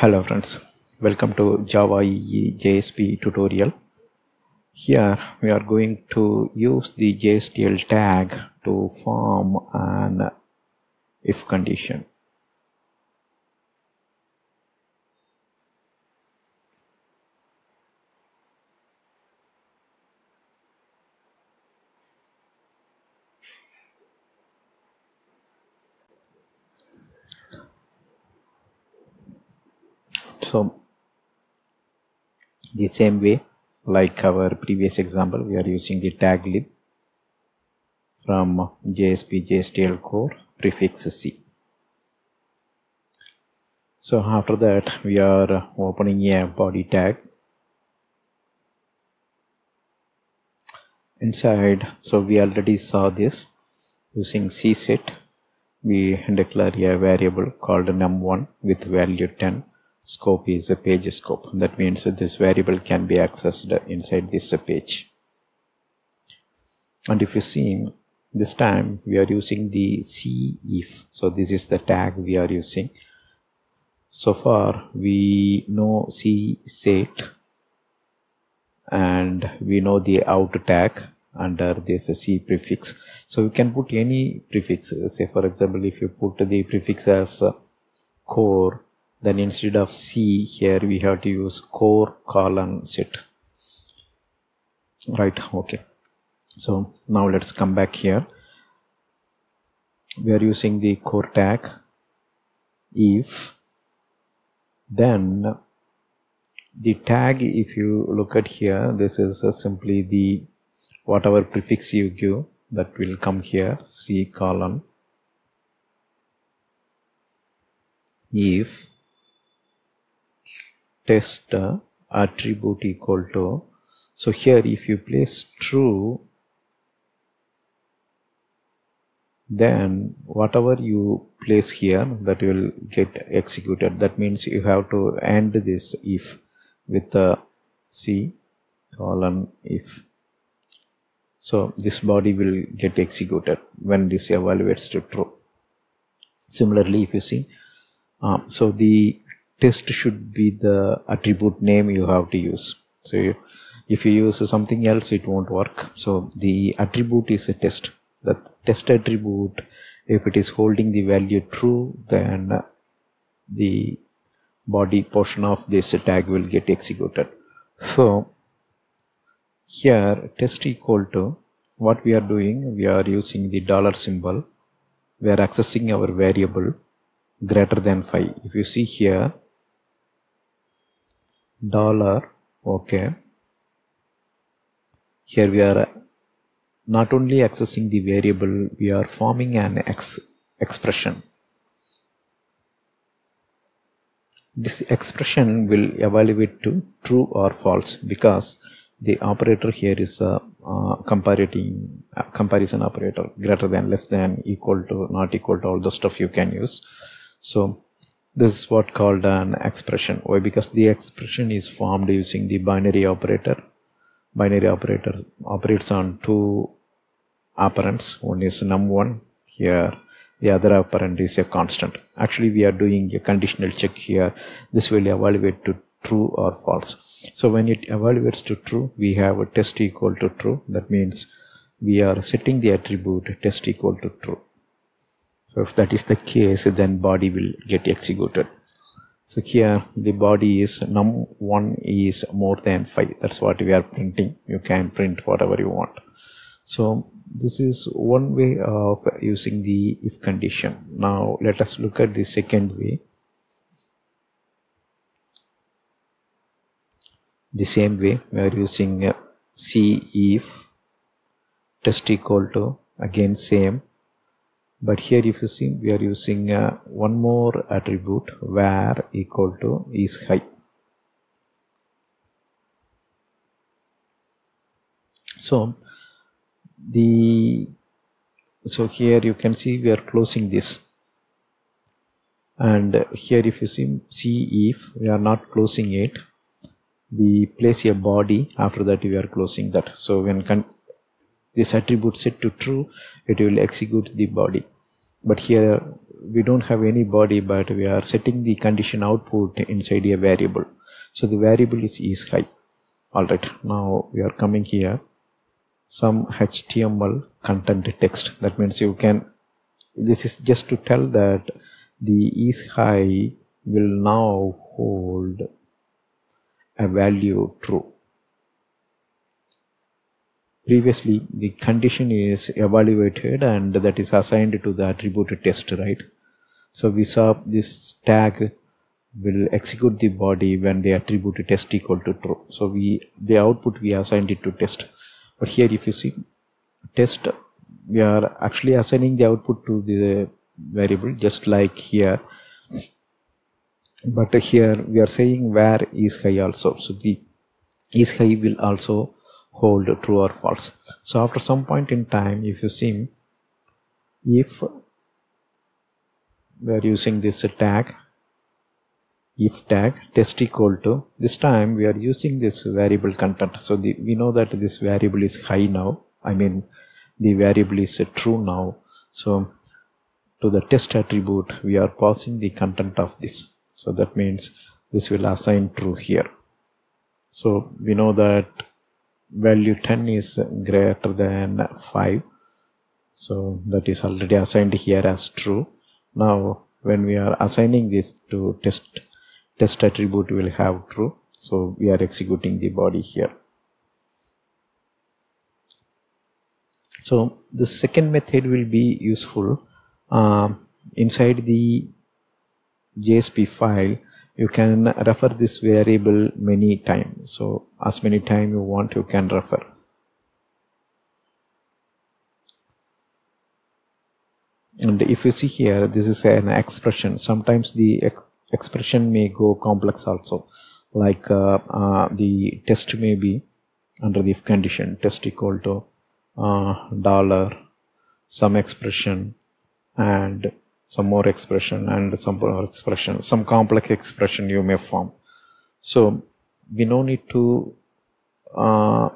Hello friends, welcome to Java EE JSP tutorial. Here we are going to use the JSTL tag to form an if condition. So the same way like our previous example we are using the tag lib from JSP JSTL core prefix C. So after that we are opening a body tag. Inside so we already saw this. Using C set we declare a variable called num1 with value 10 scope is a page scope. That means that this variable can be accessed inside this page. And if you see this time we are using the C if. So this is the tag we are using. So far we know C set and we know the out tag under this C prefix. So we can put any prefix say for example if you put the prefix as core then instead of C here we have to use core colon set. Right okay. So now let's come back here. We are using the core tag if then the tag if you look at here this is simply the whatever prefix you give that will come here c colon if test attribute equal to so here if you place true then whatever you place here that will get executed. That means you have to end this if with the c colon if. So this body will get executed when this evaluates to true. Similarly if you see um, so the test should be the attribute name you have to use. So you, if you use something else it won't work. So the attribute is a test. The test attribute if it is holding the value true then the body portion of this tag will get executed. So here test equal to what we are doing. We are using the dollar symbol. We are accessing our variable greater than 5 if you see here dollar okay. Here we are not only accessing the variable we are forming an ex expression. This expression will evaluate to true or false because the operator here is a uh, comparating uh, comparison operator greater than less than equal to not equal to all the stuff you can use. So this is what called an expression. Why? Because the expression is formed using the binary operator. Binary operator operates on two operands. One is num1 here the other operand is a constant. Actually we are doing a conditional check here. This will evaluate to true or false. So when it evaluates to true we have a test equal to true. That means we are setting the attribute test equal to true so if that is the case then body will get executed. So here the body is num1 is more than 5 that's what we are printing. You can print whatever you want. So this is one way of using the if condition. Now let us look at the second way. The same way we are using uh, c if test equal to again same but here if you see we are using uh, one more attribute var equal to is high. So the so here you can see we are closing this. And here if you see see if we are not closing it we place a body after that we are closing that. So when this attribute set to true it will execute the body. But here we don't have any body but we are setting the condition output inside a variable. So the variable is is high all right now we are coming here. Some html content text. That means you can this is just to tell that the is high will now hold a value true previously the condition is evaluated and that is assigned to the attribute test right? So we saw this tag will execute the body when the attribute test equal to true. So we the output we assigned it to test. But here if you see test we are actually assigning the output to the variable just like here. But here we are saying var is high also. So the is high will also hold true or false. So after some point in time if you see if we are using this tag if tag test equal to this time we are using this variable content. So the, we know that this variable is high now. I mean the variable is true now. So to the test attribute we are passing the content of this. So that means this will assign true here. So we know that value 10 is greater than 5 so that is already assigned here as true. Now when we are assigning this to test test attribute will have true. So we are executing the body here. So the second method will be useful. Uh, inside the JSP file you can refer this variable many times so as many time you want you can refer. And if you see here this is an expression. Sometimes the ex expression may go complex also. Like uh, uh, the test may be under the if condition. Test equal to uh, dollar some expression and some more expression and some more expression some complex expression you may form. So we no need to uh,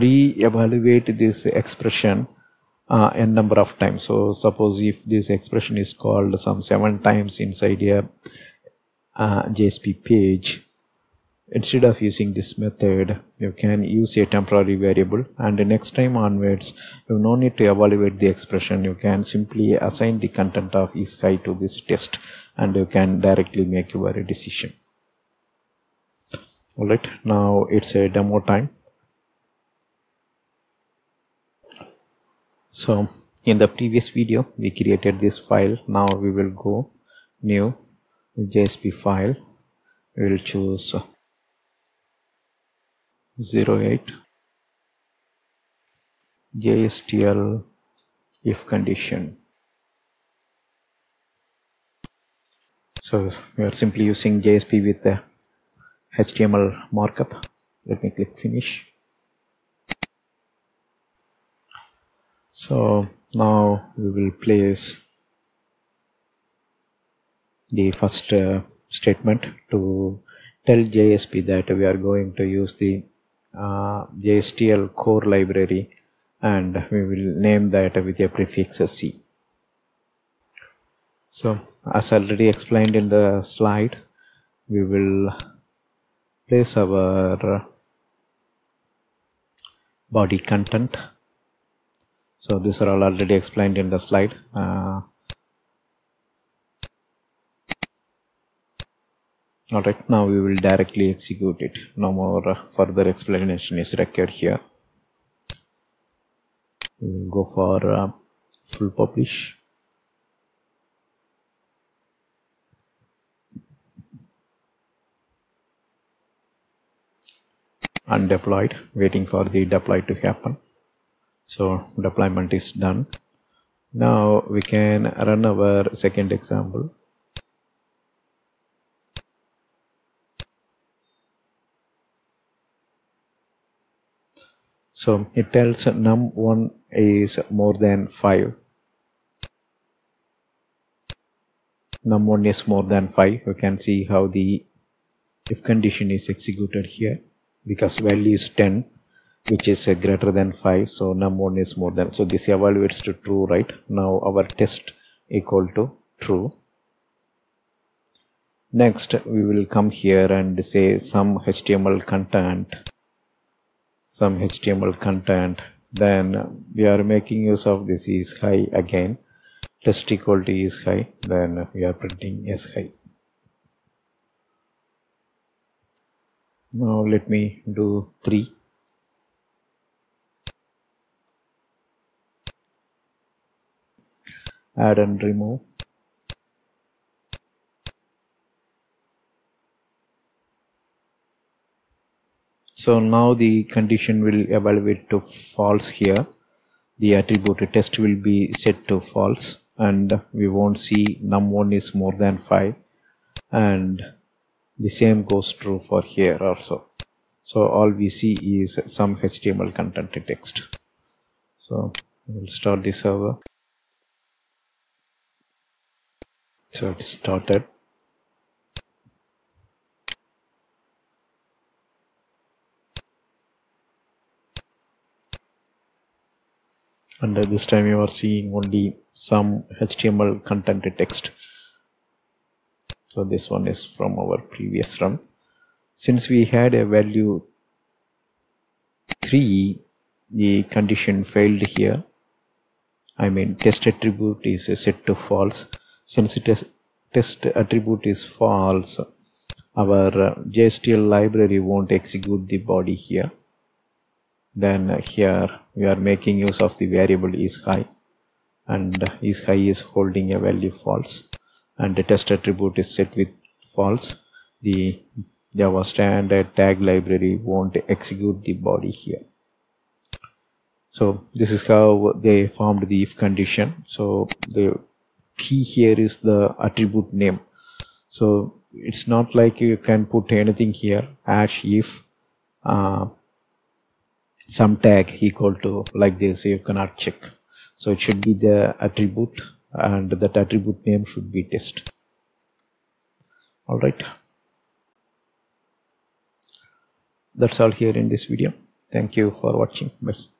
re-evaluate this expression uh, n number of times. So suppose if this expression is called some seven times inside a uh, JSP page instead of using this method you can use a temporary variable and the next time onwards you no need to evaluate the expression. You can simply assign the content of is to this test and you can directly make your decision. All right now it's a demo time. So in the previous video we created this file. Now we will go new jsp file. We will choose 08 JSTL if condition. So we are simply using JSP with the HTML markup. Let me click finish. So now we will place the first uh, statement to tell JSP that we are going to use the uh, JSTL core library and we will name that with a prefix C. So as already explained in the slide, we will place our body content. So these are all already explained in the slide. Uh, Alright, now we will directly execute it. No more uh, further explanation is required here. We will go for uh, full publish. Undeployed, waiting for the deploy to happen. So deployment is done. Now we can run our second example. So it tells num1 is more than 5 num1 is more than 5 you can see how the if condition is executed here because value is 10 which is uh, greater than 5 so num1 is more than so this evaluates to true right? Now our test equal to true. Next we will come here and say some html content some html content then we are making use of this is high again. Test equal to is high then we are printing is high. Now let me do 3 add and remove so now the condition will evaluate to false here. The attribute test will be set to false and we won't see num1 is more than 5 and the same goes true for here also. So all we see is some html content text. So we'll start the server. So it's started and this time you are seeing only some html content text. So this one is from our previous run. Since we had a value 3 the condition failed here. I mean test attribute is set to false. Since test, test attribute is false our uh, JSTL library won't execute the body here then here we are making use of the variable is high. And is high is holding a value false. And the test attribute is set with false. The java standard tag library won't execute the body here. So this is how they formed the if condition. So the key here is the attribute name. So it's not like you can put anything here. Hash if uh, some tag equal to like this you cannot check. So it should be the attribute and that attribute name should be test. All right. That's all here in this video. Thank you for watching. Bye